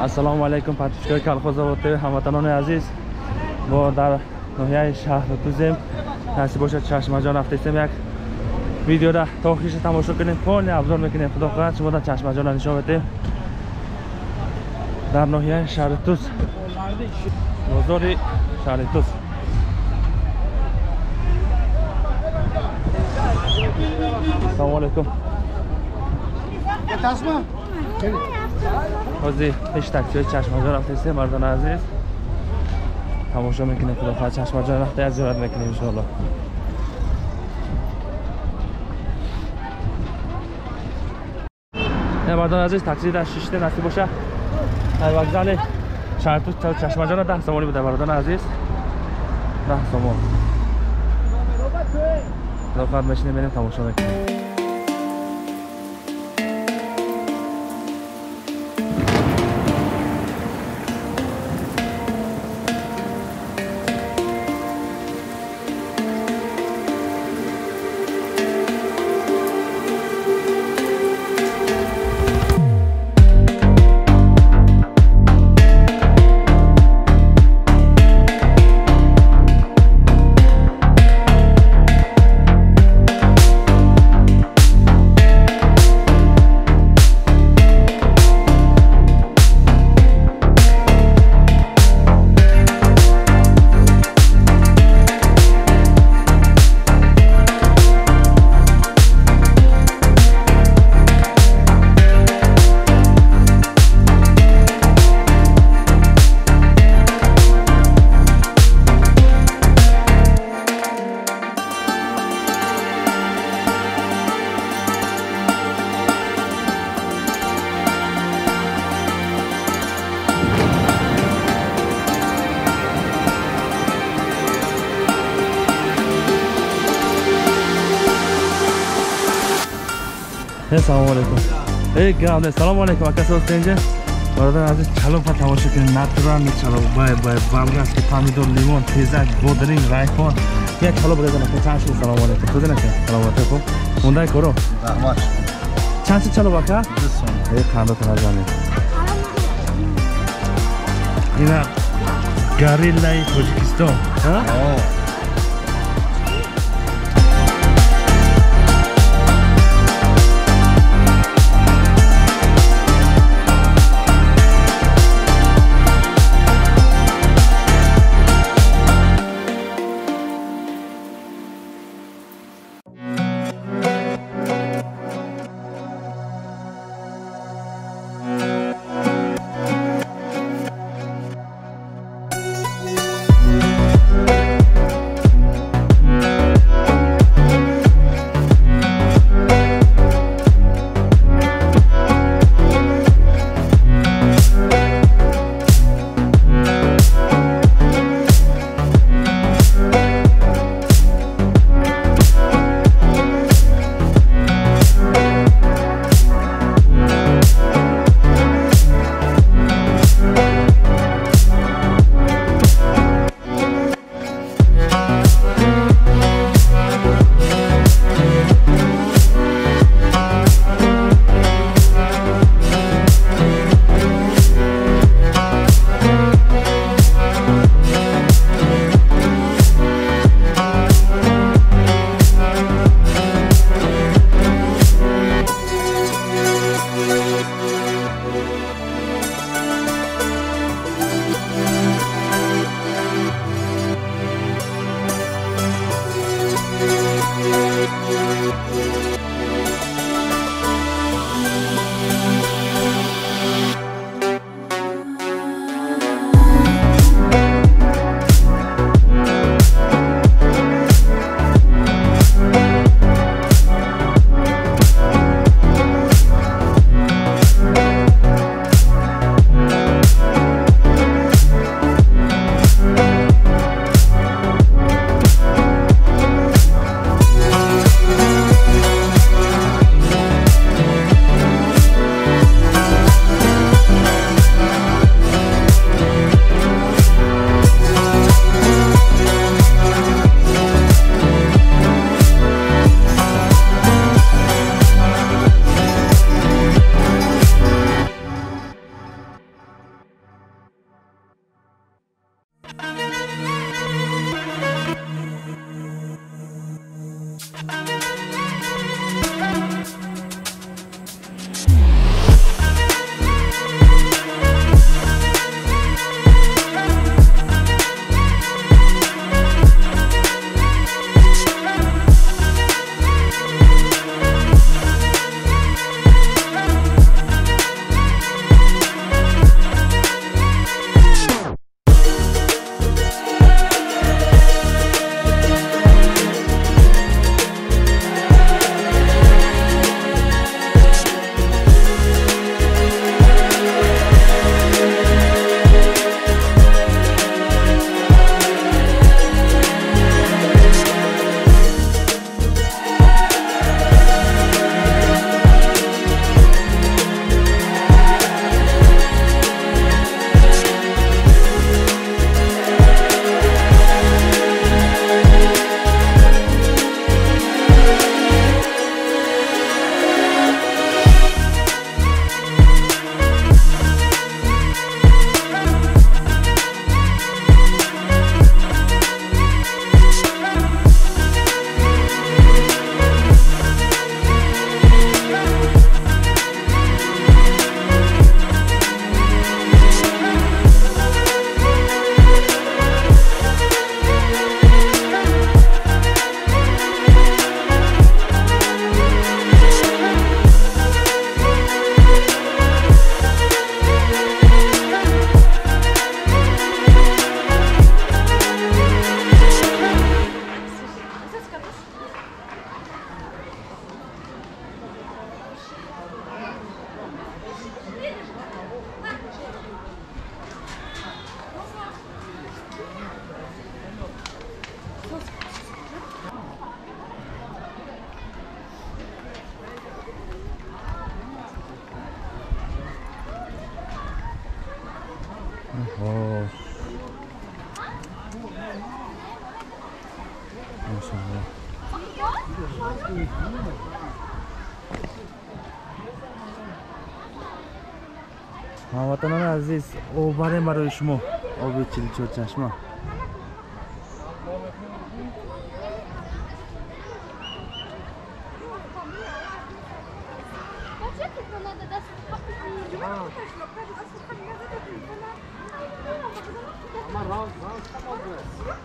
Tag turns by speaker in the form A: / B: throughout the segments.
A: السلام علیکم پرتشکار کلخوز آباد هموطنان عزیز ما در نوحیه شهر توزیم نصیب باشد چشمه جان افتیستیم یک ویدیو را تا خیش تماشا کنیم پانی ابزار می‌کنیم خدا خواهد شما در چشمه جان نشان بتیم در نوحیه شهر توز بازار
B: شهر
A: توز السلام علیکم تصمیم حاضی هیچ های چشمه جا رفته است مردان عزیز. تماشا می‌کنه خدا چشمه جا رفته از زیارت می‌کنیم انشاءالله. مردان عزیز تاکسی در ششته نسی باشه. در وگزال چشم چشمجان ده سامانی بوده مردان عزیز. ده سامان لطفا بشینه بریم تماشا می‌کنیم. салому алейкум. Эй гавне салому алейкум. Ака состенҷа бародари азиз. Чалопа тамошо кунед. Натуральный чалоп бай бай бамраски помидор лимон тезак бодрин райхон. Я чалоп резанака чанд шил салому алейкум. Кӯзанака саломате хуб мондаи коро?
B: Раҳмат
A: чанд шил чалоп ака э қандота назанед ина гориллаи тоҷикистон. هموطنان عزیز اوبره برای شما آب چلچور چشمه Ama rahat rahat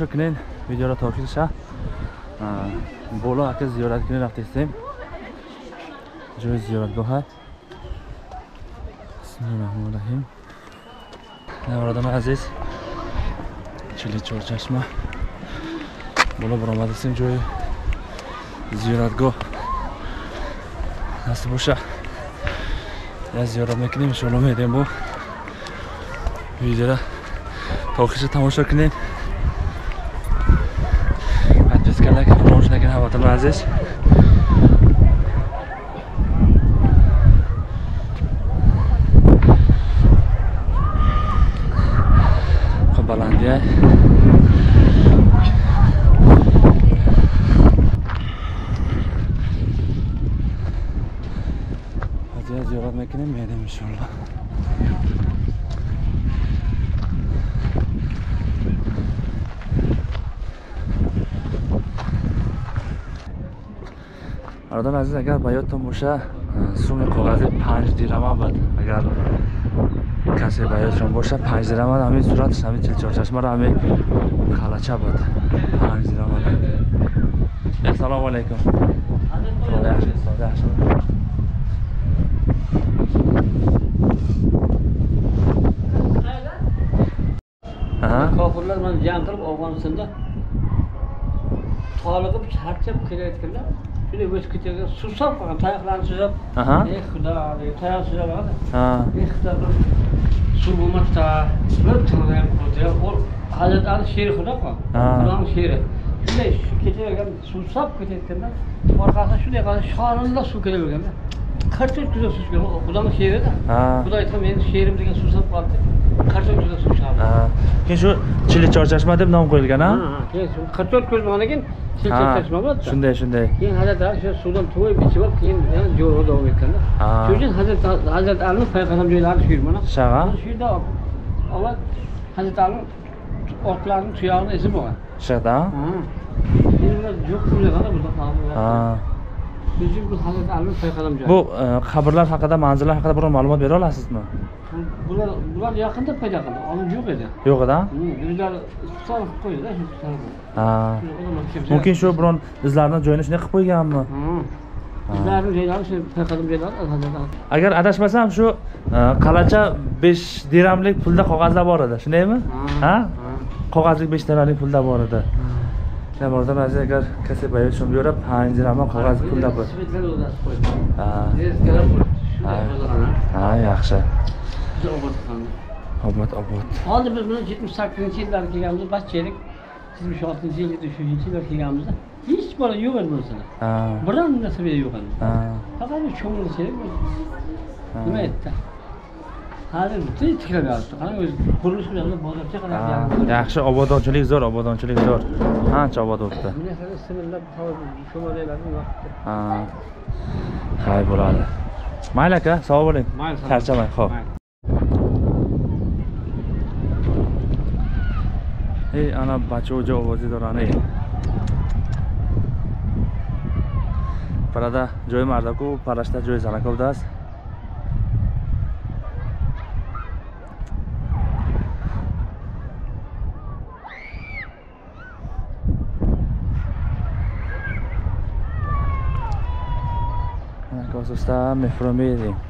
A: тамошо кунед? Видеоро то охирша боло ака зиёрат кунед рафтаистем ҷои зиёратгоҳа. Бисмиллаҳи роҳмани роҳим наврадони азиз. Чили чорчашма боло баромадастем ҷои зиёратгоҳ. Насиб боша я зиёрат мекунем иншоалло медем бо видеора то охирша тамошо кунед. Рivojlangan xavotir aziz balandiya hozir برادران عزیز اگر به یادتون باشه سوم کاغذی پنج دیرم هم بود. اگر کسی به یادتون باشه پنج دیرم هم همین صورت همین چل چل چشمه را همین کلچه بود. پنج دیرمه. بود سلام علیکم
B: kofirlar mana jam qilib afg'onistonda toliqib charchab kelayotganlar kelayotganda shunday o'tib ketayotgan suzab qolgan tayoqlarini suzab
A: Aha.
B: xudo deb tayoq suzab oladi
A: Ha.
B: ey xudo bir suv bo'lmasda bir tirnab qo'ydi u hazrat ali sheri xudoku
A: Ha.
B: xudoni sheri shunday shu ketayotgan suvsab ketayotganda orqasidan shunday qilib shonilla suv kelaverganda qirq to'rt kilo suv kelgan xudoni sherida
A: Ha.
B: xudo aytgan meni sherim degan suvsab qolibdi qirq to'rt kilo suv chiqardi
A: Ha. Keyin shu chili chorchashma deb nom qo'yilgan, ha?
B: keyin qirq to'rt ko'z bo'lgandan keyin
A: Ha.
B: chilchashma bo'ladi
A: Shunday, shunday.
B: keyin hazrat ali shu suvdan to'yib ichib olib keyin yana jo'rga davom etganda
A: Ha.
B: shu uchun hazrat hazrat alini payg'ambar joylari shu mana
A: Shaga?
B: shu yerda avval hazrat ali otlarni tuyog'ini ezib olgan
A: Shada?
B: endi bular yo'q qilganda burada
A: Ha.
B: bu
A: e, qabrlar haqida manzillar haqida biror ma'lumot bera olasizmi?
B: Bular bular yaqinda paydo qildi oldin yo'q edi.
A: Yo'q edi ha? Mumkin shu biron izlarni joyini shunday qilib qo'yganmi? Agar adashmasam shu e, qalacha besh diramlik pulda qog'ozlar bor edi. Shundaymi? Ha. Qog'ozlik besh diramlik pulda bor edi. Namordan aziz agar kasaba yo'shim yurib 5 dirham qog'oz pulda bor.
B: Svetlar o'zasi qo'ydi.
A: Ha.
B: Rezgalar bo'ldi.
A: Ha.
B: Shunday qo'zg'algan.
A: Ha, yaxshi.
B: Obod.
A: Obod.
B: Hozir biz buni 78 yillar kelganmiz, bachchalik 76 yil, 73 yillar kelganmizda hech bola yo'q edi bunisida.
A: Ha.
B: Biron narsa yo'q edi. Faqat.
A: Ha.
B: Nima aytdi? Ah,
A: yaxshi obodonchilik zo'r obodonchilik zo'r. Qancha obod bo'libdi? Hay bo'ladi. Mayli aka sog' bo'ling.
B: Mayli
A: charchamang ho'p ey ana bachoja ovozi dorani prada joy mardaku parashta joy zanakovdas tá minha família.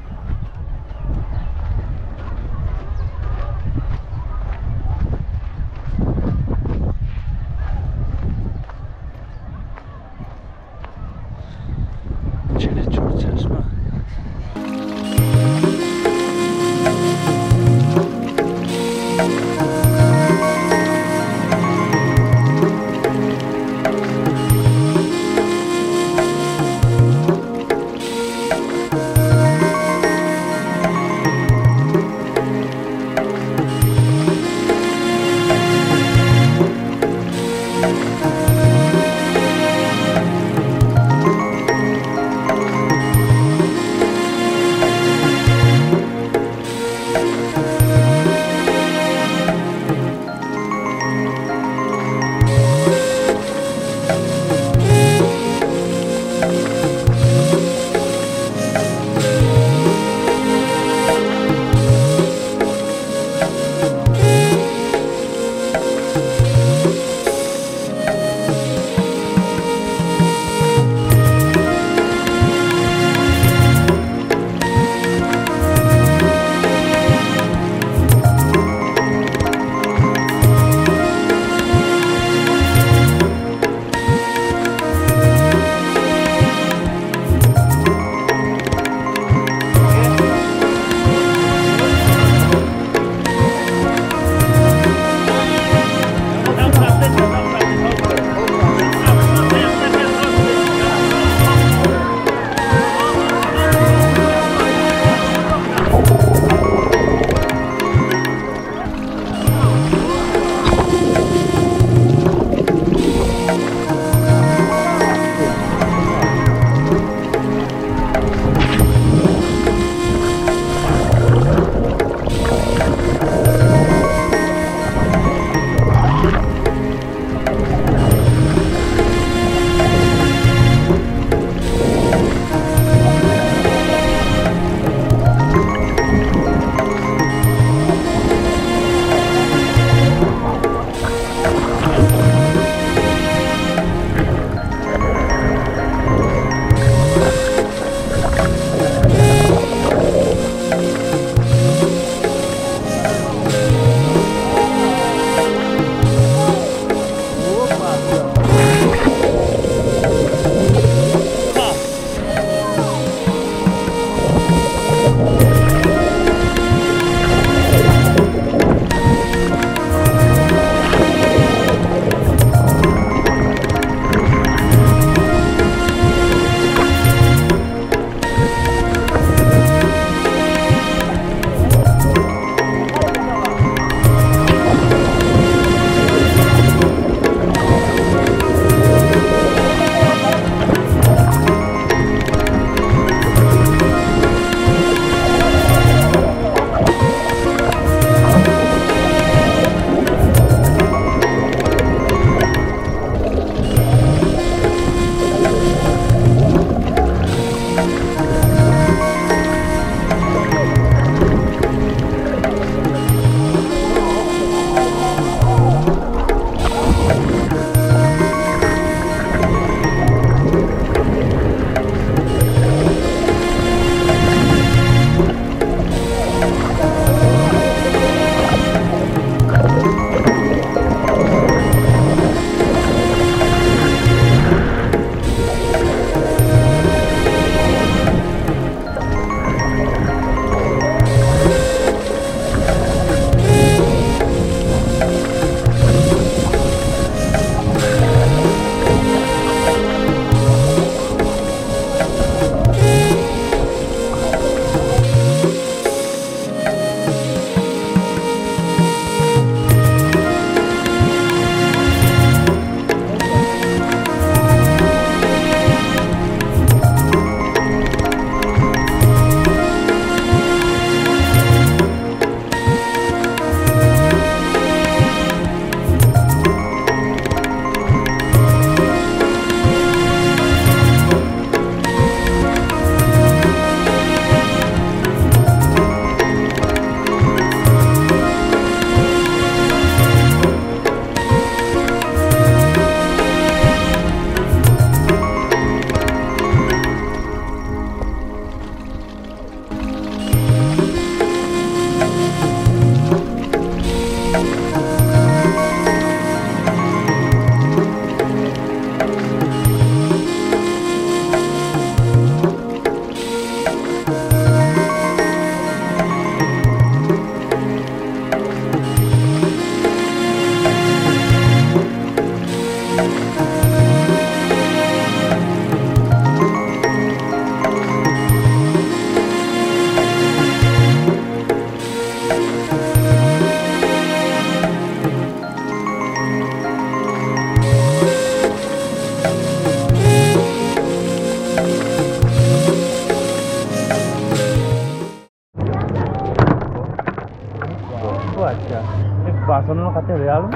A: Sono una catena di album?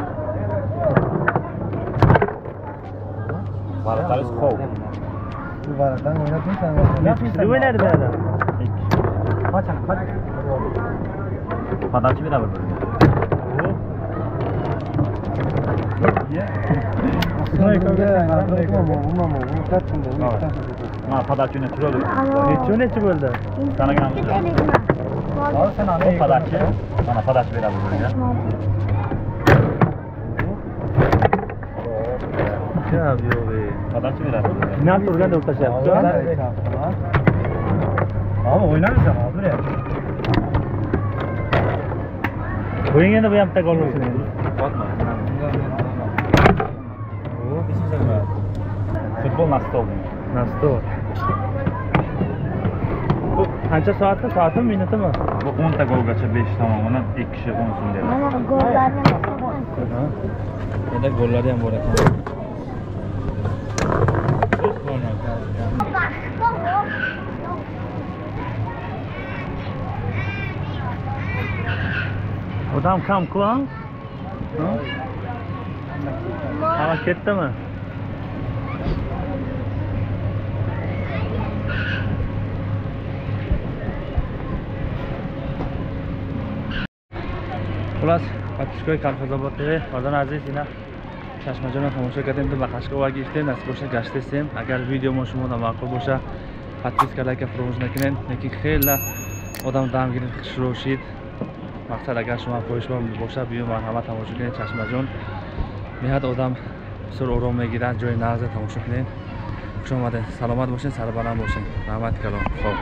C: Varatan is
D: kov. Varatan oynatın
A: sen. Yapmışsın. Düve nerede
D: adam? Kaçan
C: kaç. Padalçı bir haber Ma padalçı ne
A: türlü? Ne türlü
C: ne
D: türlü? Sana
C: gelen. Sana padalçı. Sana padalçı bir
A: haber. yo'q ey
C: Podача beradi. bir-biriga.
A: final turganda o'rtashyapti
D: Abi oynamaysan hozir ya.
A: qo'ying endi bu ham bitta gol bo'lsin endi
C: Futbol na stol.
A: na stol bu qancha soatda soatmi minutimi
C: Bu 10 ta golgacha 5 tomonidan 2 kishi 10 so'm beradi.
E: Mana gollarni
A: Burada golları ham bor ekan odam kam ko'p hamma ketdimi хулас батишкои калхозоботдаги одон азиз ина чашмаҷонро тамошо кардем ду ба қашқова гирифтем насиб боша гаштестем. Агар видеомо шумода маъқул боша подписка лайка фурамӯш накунед неки хеле одам дамгирин хушрӯшид мақсад агар шумо хоҳишмо боша биё марҳама тамошо кунед чашмаҷон меҳад одам бисёр ором мегирад ҷои нағзе тамошо кунед. Хуш омадед саломат бошед сарбаланд бошед. Раҳмати калон хоб